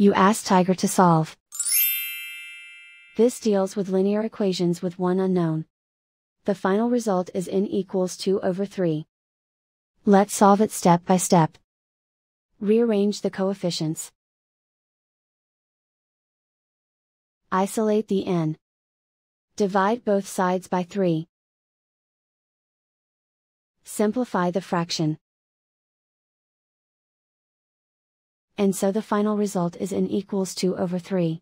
You ask Tiger to solve. This deals with linear equations with one unknown. The final result is n equals 2 over 3. Let's solve it step by step. Rearrange the coefficients. Isolate the n. Divide both sides by 3. Simplify the fraction. And so the final result is n equals 2 over 3.